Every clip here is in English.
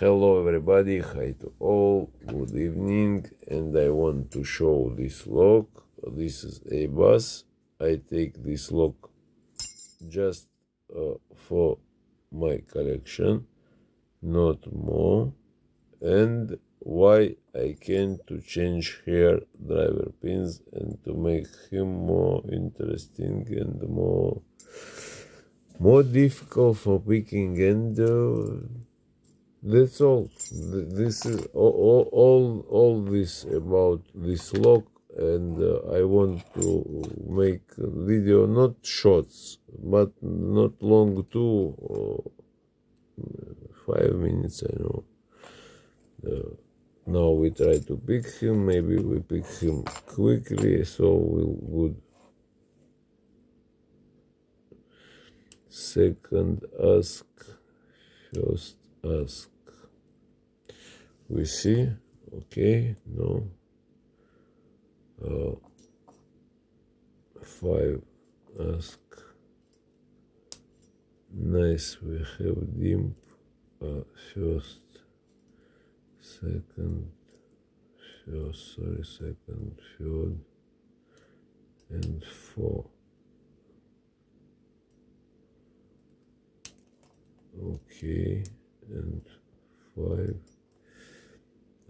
Hello everybody, hi to all, good evening and I want to show this lock. This is Abus. I take this lock just uh, for my collection, not more. And why I can to change here driver pins and to make him more interesting and more more difficult for picking and uh, that's all. This is all, all all this about this lock and uh, i want to make video not shorts but not long too uh, five minutes i know. Uh, now we try to pick him maybe we pick him quickly so we would second ask first ask we see. Okay no. Uh, five ask. Nice we have dimp uh, first second first sorry second third and four. Okay and five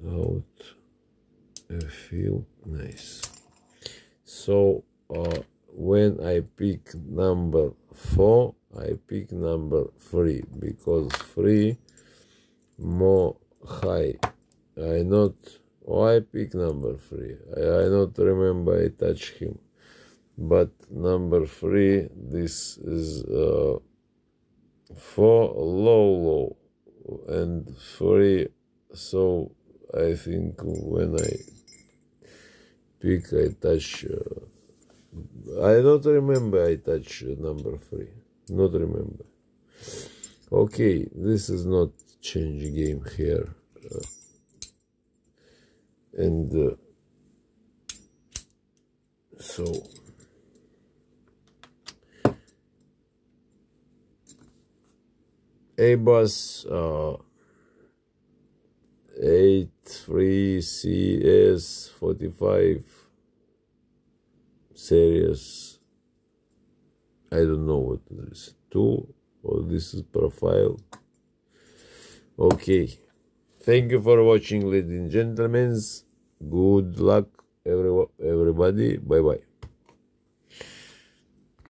out a feel nice. So uh, when I pick number four I pick number three because three more high. I not oh I pick number three. I, I not remember I touch him. But number three this is uh, four low low. And three so I think when I pick I touch uh, I don't remember I touch number three. Not remember. Okay this is not change game here. Uh, and uh, so. Airbus uh, 83CS 45 series. I don't know what this two. Or this is profile. Okay. Thank you for watching ladies and gentlemen. Good luck every, everybody. Bye bye